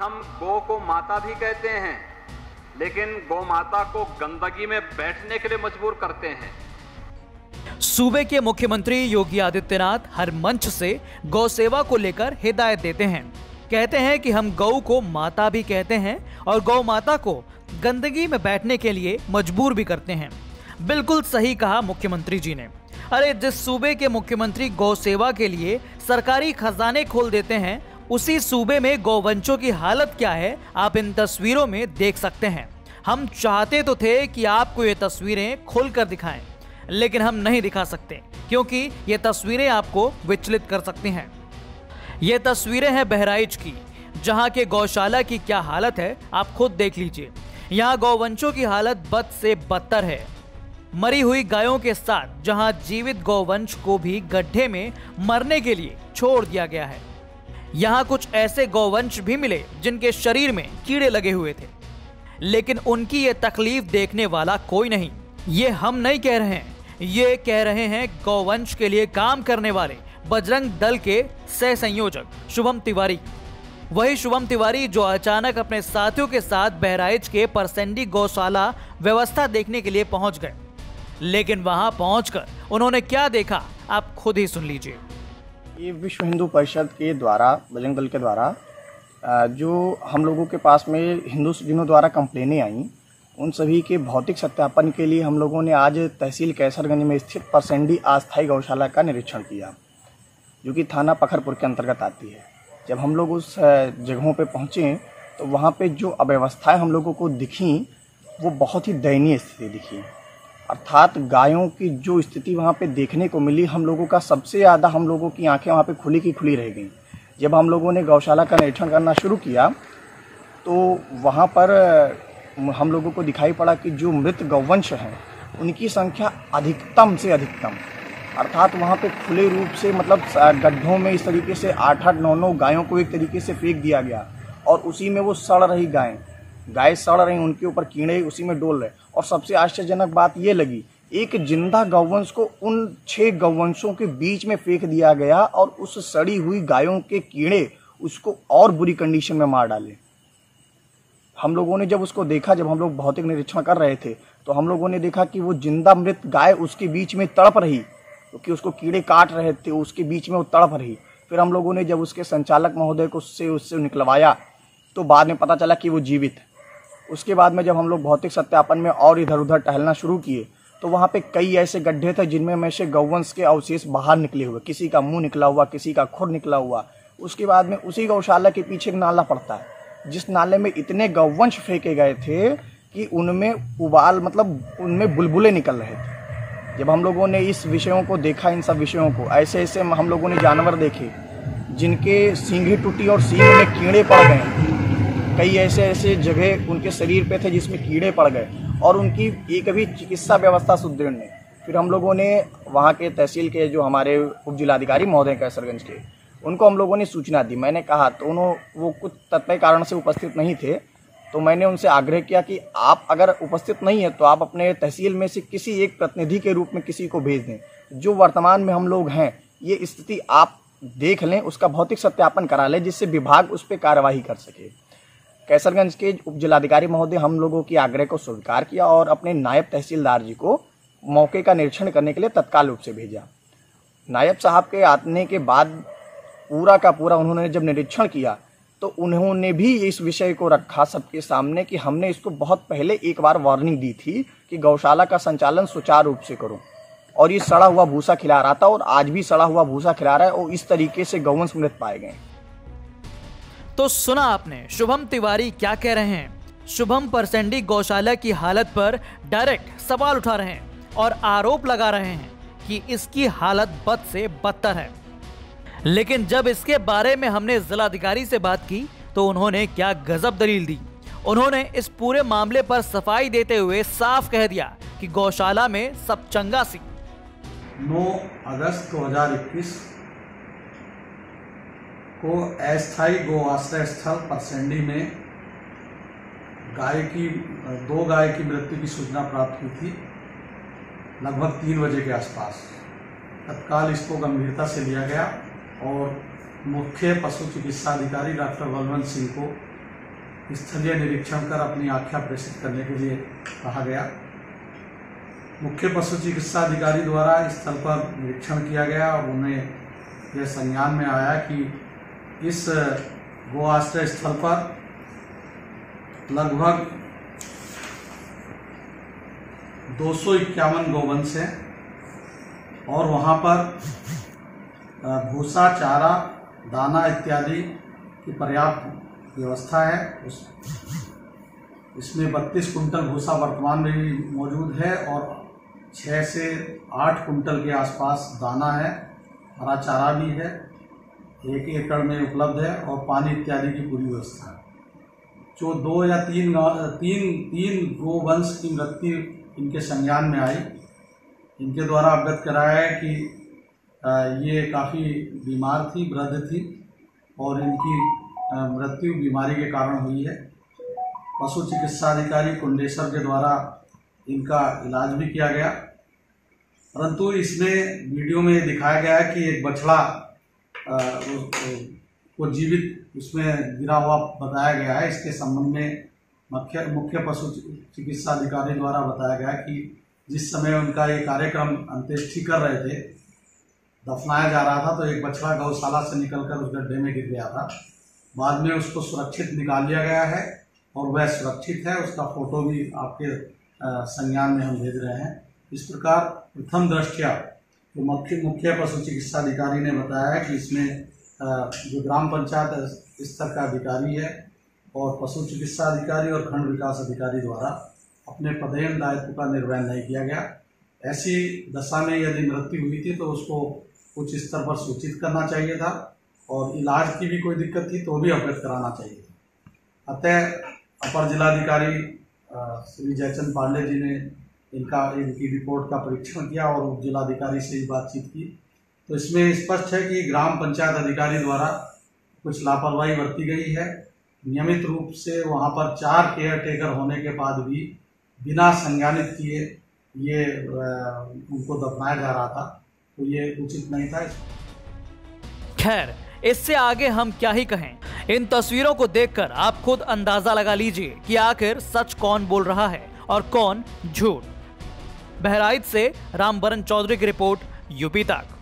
हम गौ को माता भी कहते हैं, लेकिन गौ माता को गंदगी में बैठने के लिए मजबूर करते हैं। सूबे के मुख्यमंत्री योगी आदित्यनाथ हर मंच से गौ सेवा को लेकर हिदायत देते हैं। कहते हैं कि हम गौ को माता भी कहते हैं और गौ माता को गंदगी में बैठने के लिए मजबूर भी करते हैं। बिल्कुल सही कहा मुख्यमंत्री जी ने। अरे, जिस सूबे के मुख्यमंत्री गौ सेवा के लिए सरकारी खजाने खोल देते हैं उसी सूबे में गौवंशों की हालत क्या है, आप इन तस्वीरों में देख सकते हैं। हम चाहते तो थे कि आपको ये तस्वीरें खोलकर दिखाएँ, लेकिन हम नहीं दिखा सकते, क्योंकि ये तस्वीरें आपको विचलित कर सकती हैं। ये तस्वीरें हैं बहराइच की, जहाँ के गौशाला की क्या हालत है, आप खुद देख लीजिए। यहाँ गौवंशों की हालत बद से बदतर है। मरी हुई गायों के साथ, जहाँ जीवित गौवंश को भी गड्ढे में मरने के लिए छोड़ दिया गया है। यहाँ कुछ ऐसे गौवंश भी मिले जिनके शरीर में कीड़े लगे हुए थे। लेकिन उनकी ये तकलीफ़ देखने वाला कोई नहीं। ये हम नहीं कह रहे हैं। ये कह रहे हैं गौवंश के लिए काम करने वाले बजरंग दल के सह संयोजक शुभम तिवारी। वही शुभम तिवारी जो अचानक अपने साथियों के साथ बहराइच के परसेंडी गौशाला व्यवस्था देखने के लिए पहुँच गए। लेकिन वहाँ पहुंचकर उन्होंने क्या देखा, आप खुद ही सुन लीजिए। ये विश्व हिंदू परिषद के द्वारा बजरंग दल के द्वारा जो हम लोगों के पास में हिंदू दिनों द्वारा कंप्लेनें आई, उन सभी के भौतिक सत्यापन के लिए हम लोगों ने आज तहसील कैसरगंज में स्थित परसेंडी अस्थायी गौशाला का निरीक्षण किया, जो कि थाना पखरपुर के अंतर्गत आती है। जब हम लोग उस जगहों पे पहुँचे तो वहाँ पे जो अव्यवस्थाएँ हम लोगों को दिखीं, वो बहुत ही दयनीय स्थिति दिखी। अर्थात गायों की जो स्थिति वहाँ पे देखने को मिली, हम लोगों का सबसे ज़्यादा हम लोगों की आँखें वहाँ पे खुली की खुली रह गई। जब हम लोगों ने गौशाला का निरीक्षण करना शुरू किया तो वहाँ पर हम लोगों को दिखाई पड़ा कि जो मृत गौवंश हैं, उनकी संख्या अधिकतम से अधिकतम। अर्थात वहाँ पे खुले रूप से मतलब गड्ढों में इस तरीके से आठ आठ नौ नौ गायों को एक तरीके से फेंक दिया गया और उसी में वो सड़ रही गायें। गाय सड़ रही, उनके ऊपर कीड़े उसी में डोल रहे। और सबसे आश्चर्यजनक बात यह लगी, एक ज़िंदा गौवंश को उन छह गौवंशों के बीच में फेंक दिया गया और उस सड़ी हुई गायों के कीड़े उसको और बुरी कंडीशन में मार डाले। हम लोगों ने जब उसको देखा, जब हम लोग भौतिक निरीक्षण कर रहे थे तो हम लोगों ने देखा कि वो ज़िंदा मृत गाय उसके बीच में तड़प रही, क्योंकि तो उसको कीड़े काट रहे थे, उसके बीच में वो तड़प रही। फिर हम लोगों ने जब उसके संचालक महोदय को उससे उससे निकलवाया तो बाद में पता चला कि वो जीवित। उसके बाद में जब हम लोग भौतिक सत्यापन में और इधर उधर टहलना शुरू किए तो वहाँ पे कई ऐसे गड्ढे थे जिनमें में से गौवंश के अवशेष बाहर निकले हुए, किसी का मुँह निकला हुआ, किसी का खुर निकला हुआ। उसके बाद में उसी गौशाला के पीछे एक नाला पड़ता है, जिस नाले में इतने गौवंश फेंके गए थे कि उनमें उबाल मतलब उनमें बुलबुले निकल रहे थे। जब हम लोगों ने इस विषयों को देखा, इन सब विषयों को, ऐसे ऐसे हम लोगों ने जानवर देखे, जिनके सींगी टूटी और सींग में कीड़े पड़ गए। कई ऐसे ऐसे जगह उनके शरीर पे थे जिसमें कीड़े पड़ गए और उनकी एक भी चिकित्सा व्यवस्था सुदृढ़ नहीं। फिर हम लोगों ने वहाँ के तहसील के जो हमारे उप जिलाधिकारी महोदय कैसरगंज के, उनको हम लोगों ने सूचना दी। मैंने कहा तो उन्होंने वो कुछ तत्व कारण से उपस्थित नहीं थे तो मैंने उनसे आग्रह किया कि आप अगर उपस्थित नहीं है तो आप अपने तहसील में से किसी एक प्रतिनिधि के रूप में किसी को भेज दें। जो वर्तमान में हम लोग हैं, ये स्थिति आप देख लें, उसका भौतिक सत्यापन करा लें, जिससे विभाग उस पर कार्यवाही कर सके। कैसरगंज के उप जिलाधिकारी महोदय, हम लोगों की आग्रह को स्वीकार किया और अपने नायब तहसीलदार जी को मौके का निरीक्षण करने के लिए तत्काल रूप से भेजा। नायब साहब के आने के बाद पूरा का पूरा उन्होंने जब निरीक्षण किया तो उन्होंने भी इस विषय को रखा सबके सामने कि हमने इसको बहुत पहले एक बार वार्निंग दी थी कि गौशाला का संचालन सुचारू रूप से करो। और ये सड़ा हुआ भूसा खिला रहा था और आज भी सड़ा हुआ भूसा खिला रहा है और इस तरीके से गौवंश मृत पाए गए तो सुना आपने, शुभम तिवारी क्या कह रहे हैं? शुभम परसेंडी गौशाला की हालत पर डायरेक्ट सवाल उठा रहे हैं और आरोप लगा रहे हैं कि इसकी हालत बद से बदतर है। लेकिन जब इसके बारे में हमने जिलाधिकारी से बात की तो उन्होंने क्या गजब दलील दी? उन्होंने इस पूरे मामले पर सफ़ाई देते हुए साफ़ कह दिया कि गौशाला में सब चंगा सी। 9 अगस्त 2021 को अस्थायी गो आश्रय स्थल परसेंडी में गाय की, दो गाय की मृत्यु की सूचना प्राप्त हुई थी, लगभग तीन बजे के आसपास। तत्काल इसको गंभीरता से लिया गया और मुख्य पशु चिकित्सा अधिकारी डॉक्टर बलवंत सिंह को स्थलीय निरीक्षण कर अपनी आख्या प्रेषित करने के लिए कहा गया। मुख्य पशु चिकित्सा अधिकारी द्वारा स्थल पर निरीक्षण किया गया और उन्हें यह संज्ञान में आया कि इस गो आश्रय स्थल पर लगभग दो सौ इक्यावन गोवंश हैं और वहाँ पर भूसा, चारा, दाना इत्यादि की पर्याप्त व्यवस्था है। उस, इसमें बत्तीस कुंटल भूसा वर्तमान में भी मौजूद है और छः से आठ कुंटल के आसपास दाना है, हरा चारा भी है। एक एकड़ में उपलब्ध है और पानी इत्यादि की पूरी व्यवस्था जो दो या तीन तीन तीन गोवंश की मृत्यु इनके संज्ञान में आई। इनके द्वारा अवगत कराया है कि ये काफ़ी बीमार थी, वृद्ध थी और इनकी मृत्यु बीमारी के कारण हुई है। पशु चिकित्सा अधिकारी कुंडेश्वर के द्वारा इनका इलाज भी किया गया। परंतु इसमें वीडियो में दिखाया गया है कि एक बछड़ा को जीवित उसमें गिरा हुआ बताया गया है। इसके संबंध में मुख्य मुख्य पशु चिकित्सा अधिकारी द्वारा बताया गया कि जिस समय उनका ये कार्यक्रम अंत्येष्टि कर रहे थे, दफनाया जा रहा था तो एक बछड़ा गौशाला से निकलकर उस गड्ढे में गिर गया था। बाद में उसको सुरक्षित निकाल लिया गया है और वह सुरक्षित है। उसका फ़ोटो भी आपके संज्ञान में हम भेज रहे हैं। इस प्रकार प्रथम दृष्टिया जो मुख्य मुख्य पशु चिकित्सा अधिकारी ने बताया कि इसमें जो ग्राम पंचायत स्तर का अधिकारी है और पशु चिकित्सा अधिकारी और खंड विकास अधिकारी द्वारा अपने पदयन दायित्व का निर्वहन नहीं किया गया। ऐसी दशा में यदि मृत्यु हुई थी तो उसको उच्च स्तर पर सूचित करना चाहिए था और इलाज की भी कोई दिक्कत थी तो भी अवगत कराना चाहिए अतः अपर जिलाधिकारी श्री जयचंद पांडे जी ने इनका, इनकी रिपोर्ट का परीक्षण किया और उप जिलाधिकारी से बातचीत की। तो इसमें स्पष्ट है कि ग्राम पंचायत अधिकारी द्वारा कुछ लापरवाही बरती गई है। नियमित रूप से वहाँ पर चार केयर टेकर होने के बाद भी बिना संज्ञानित किए ये उनको दफनाया जा रहा था। तो ये उचित नहीं था खैर, इससे आगे हम क्या ही कहें? इन तस्वीरों को देखकर आप खुद अंदाज़ा लगा लीजिए कि आखिर सच कौन बोल रहा है और कौन झूठ। बहराइच से रामबरन चौधरी की रिपोर्ट यूपी तक।